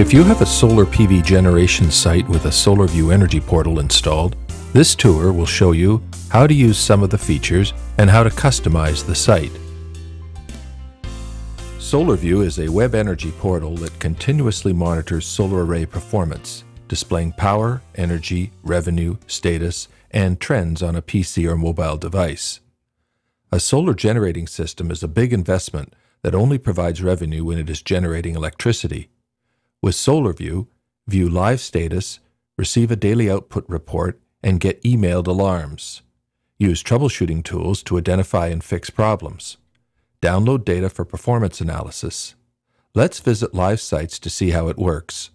If you have a solar PV generation site with a SolarVu Energy Portal installed, this tour will show you how to use some of the features and how to customize the site. SolarVu is a web energy portal that continuously monitors solar array performance, displaying power, energy, revenue, status, and trends on a PC or mobile device. A solar generating system is a big investment that only provides revenue when it is generating electricity. With SolarVu, view live status, receive a daily output report, and get emailed alarms. Use troubleshooting tools to identify and fix problems. Download data for performance analysis. Let's visit live sites to see how it works.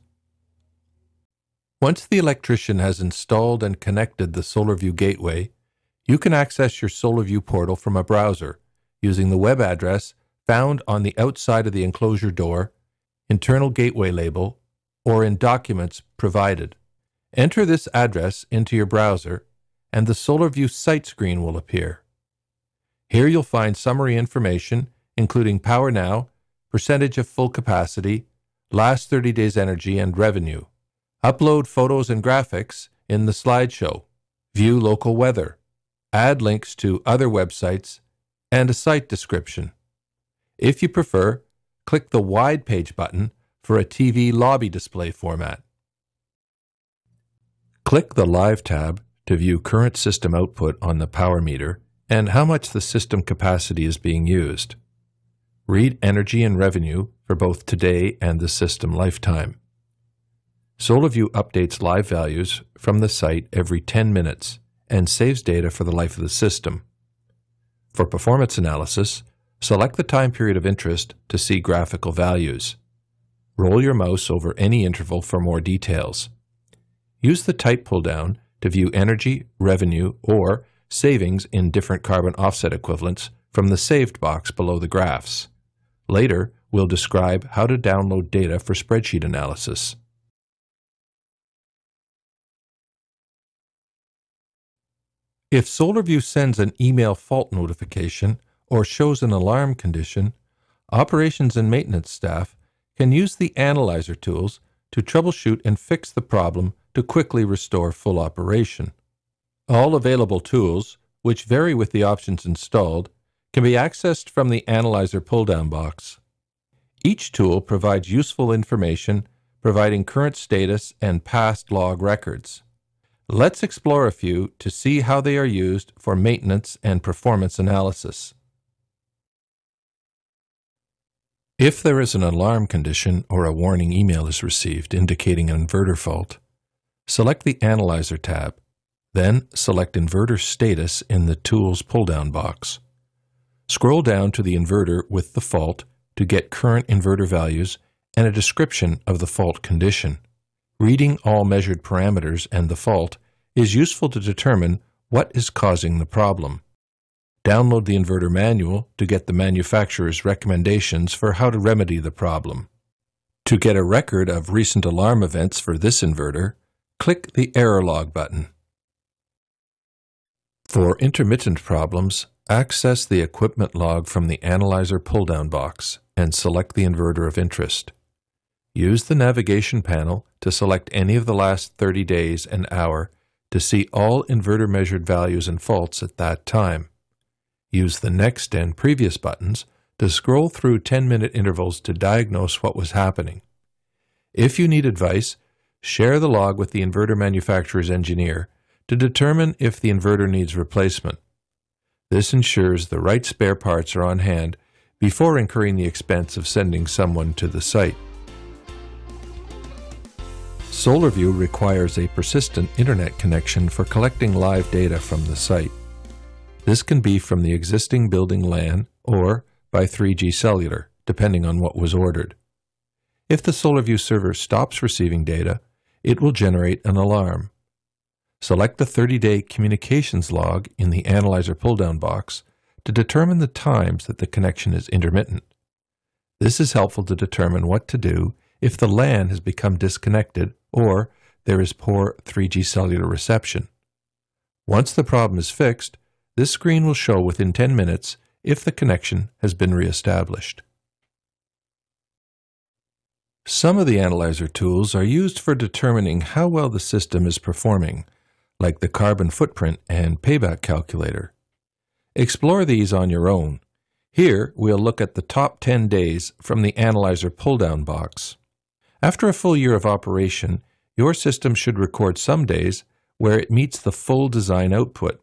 Once the electrician has installed and connected the SolarVu gateway, you can access your SolarVu portal from a browser using the web address found on the outside of the enclosure door, internal gateway label, or in documents provided. Enter this address into your browser and the SolarVu site screen will appear. Here you'll find summary information including power now, percentage of full capacity, last 30 days energy, and revenue. Upload photos and graphics in the slideshow. View local weather add links to other websites, and a site description. If you prefer, click the Wide Page button for a TV lobby display format. Click the Live tab to view current system output on the power meter and how much the system capacity is being used. Read energy and revenue for both today and the system lifetime. SolarVu updates live values from the site every 10 minutes and saves data for the life of the system. For performance analysis, select the time period of interest to see graphical values. Roll your mouse over any interval for more details. Use the type pull-down to view energy, revenue, or savings in different carbon offset equivalents from the saved box below the graphs. Later, we'll describe how to download data for spreadsheet analysis. If SolarVu sends an email fault notification or shows an alarm condition, operations and maintenance staff can use the analyzer tools to troubleshoot and fix the problem to quickly restore full operation. All available tools, which vary with the options installed, can be accessed from the Analyzer pull-down box. Each tool provides useful information, providing current status and past log records. Let's explore a few to see how they are used for maintenance and performance analysis. If there is an alarm condition or a warning email is received indicating an inverter fault, select the Analyzer tab, then select Inverter Status in the Tools pull-down box. Scroll down to the inverter with the fault to get current inverter values and a description of the fault condition. Reading all measured parameters and the fault is useful to determine what is causing the problem. Download the inverter manual to get the manufacturer's recommendations for how to remedy the problem. To get a record of recent alarm events for this inverter, click the Error Log button. For intermittent problems, access the equipment log from the Analyzer pull-down box and select the inverter of interest. Use the navigation panel to select any of the last 30 days and hour to see all inverter measured values and faults at that time. Use the Next and Previous buttons to scroll through 10-minute intervals to diagnose what was happening. If you need advice, share the log with the inverter manufacturer's engineer to determine if the inverter needs replacement. This ensures the right spare parts are on hand before incurring the expense of sending someone to the site. SolarVu requires a persistent internet connection for collecting live data from the site. This can be from the existing building LAN or by 3G cellular, depending on what was ordered. If the SolarVu server stops receiving data, it will generate an alarm. Select the 30-day communications log in the Analyzer pull-down box to determine the times that the connection is intermittent. This is helpful to determine what to do if the LAN has become disconnected or there is poor 3G cellular reception. Once the problem is fixed, this screen will show within 10 minutes if the connection has been reestablished. Some of the analyzer tools are used for determining how well the system is performing, like the carbon footprint and payback calculator. Explore these on your own. Here, we'll look at the top 10 days from the analyzer pull-down box. After a full year of operation, your system should record some days where it meets the full design output.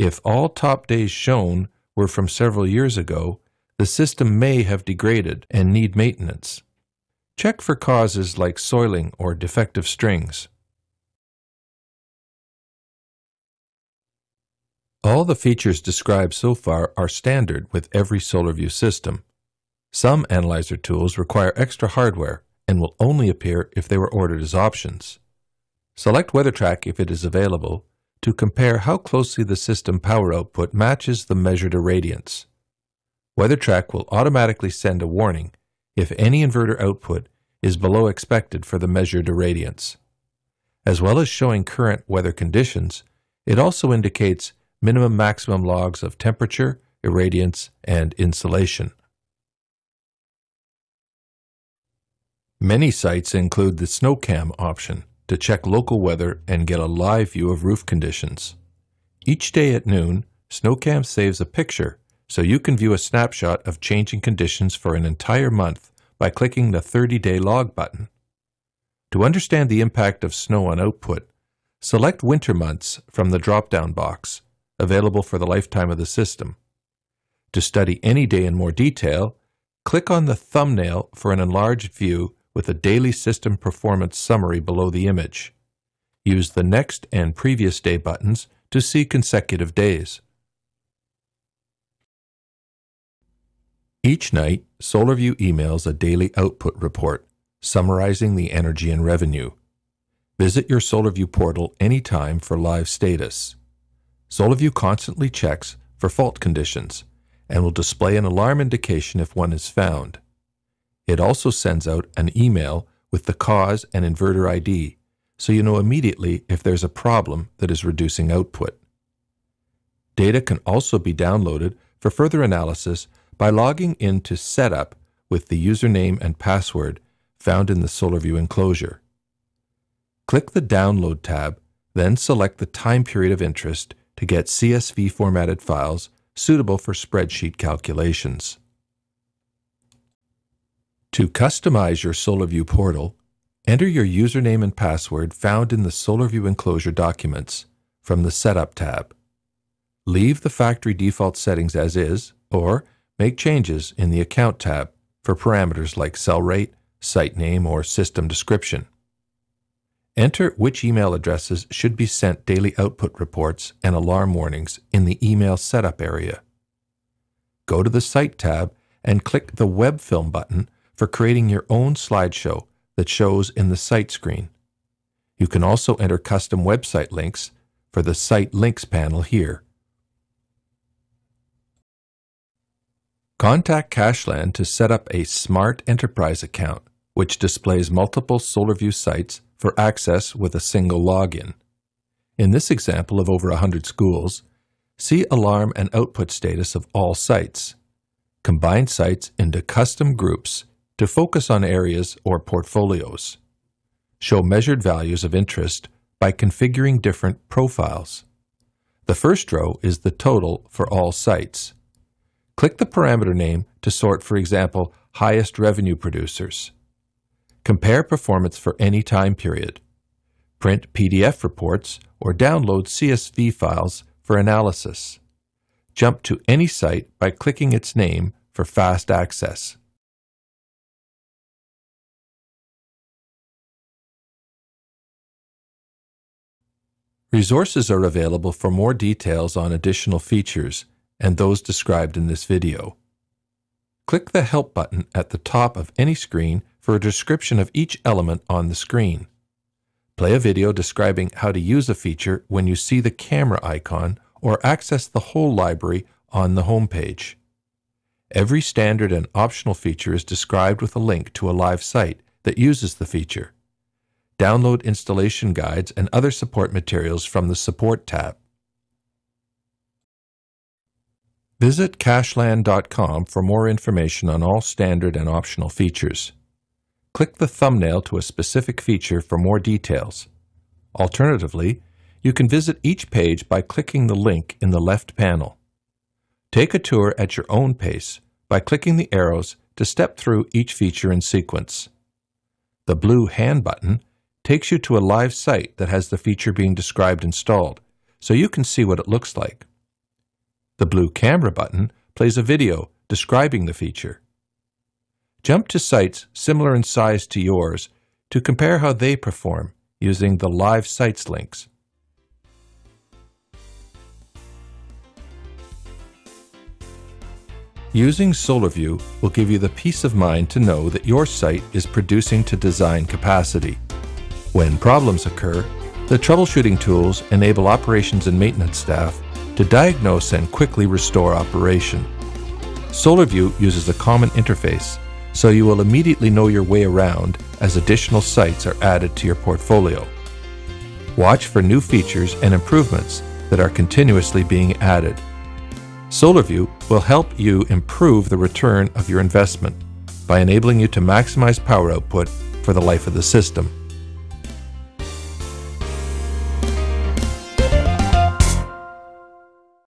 If all top days shown were from several years ago, the system may have degraded and need maintenance. Check for causes like soiling or defective strings. All the features described so far are standard with every SolarVu system. Some analyzer tools require extra hardware and will only appear if they were ordered as options. Select WeatherTrack if it is available to compare how closely the system power output matches the measured irradiance. WeatherTrack will automatically send a warning if any inverter output is below expected for the measured irradiance. As well as showing current weather conditions, it also indicates minimum maximum logs of temperature, irradiance, and insolation. Many sites include the SnowCam option to check local weather and get a live view of roof conditions. Each day at noon, SnowCam saves a picture so you can view a snapshot of changing conditions for an entire month by clicking the 30-day log button. To understand the impact of snow on output, select winter months from the drop-down box, available for the lifetime of the system. To study any day in more detail, click on the thumbnail for an enlarged view with a daily system performance summary below the image. Use the Next and Previous Day buttons to see consecutive days. Each night, SolarVu emails a daily output report summarizing the energy and revenue. Visit your SolarVu portal anytime for live status. SolarVu constantly checks for fault conditions and will display an alarm indication if one is found. It also sends out an email with the cause and inverter ID, so you know immediately if there's a problem that is reducing output. Data can also be downloaded for further analysis by logging into Setup with the username and password found in the SolarVu enclosure. Click the Download tab, then select the time period of interest to get CSV formatted files suitable for spreadsheet calculations. To customize your SolarVu portal, enter your username and password found in the SolarVu enclosure documents from the Setup tab. Leave the factory default settings as is, or Make changes in the Account tab for parameters like cell rate, site name, or system description. Enter which email addresses should be sent daily output reports and alarm warnings in the Email Setup area. Go to the Site tab and click the Web Film button for creating your own slideshow that shows in the Site screen. You can also enter custom website links for the Site Links panel here. Contact Cachelan to set up a Smart Enterprise account, which displays multiple SolarVu sites for access with a single login. In this example of over 100 schools, see alarm and output status of all sites. Combine sites into custom groups to focus on areas or portfolios. Show measured values of interest by configuring different profiles. The first row is the total for all sites. Click the parameter name to sort, for example, highest revenue producers. Compare performance for any time period. Print PDF reports or download CSV files for analysis. Jump to any site by clicking its name for fast access. Resources are available for more details on additional features and those described in this video. Click the Help button at the top of any screen for a description of each element on the screen. Play a video describing how to use a feature when you see the camera icon or access the whole library on the home page. Every standard and optional feature is described with a link to a live site that uses the feature. Download installation guides and other support materials from the Support tab. Visit cachelan.com for more information on all standard and optional features. click the thumbnail to a specific feature for more details. Alternatively, you can visit each page by clicking the link in the left panel. Take a tour at your own pace by clicking the arrows to step through each feature in sequence. The blue Hand button takes you to a live site that has the feature being described installed, so you can see what it looks like. The blue Camera button plays a video describing the feature. Jump to sites similar in size to yours to compare how they perform using the Live Sites links. Using SolarVu will give you the peace of mind to know that your site is producing to design capacity. When problems occur, the troubleshooting tools enable operations and maintenance staff to diagnose and quickly restore operation. SolarVu uses a common interface, so you will immediately know your way around as additional sites are added to your portfolio. Watch for new features and improvements that are continuously being added. SolarVu will help you improve the return of your investment by enabling you to maximize power output for the life of the system.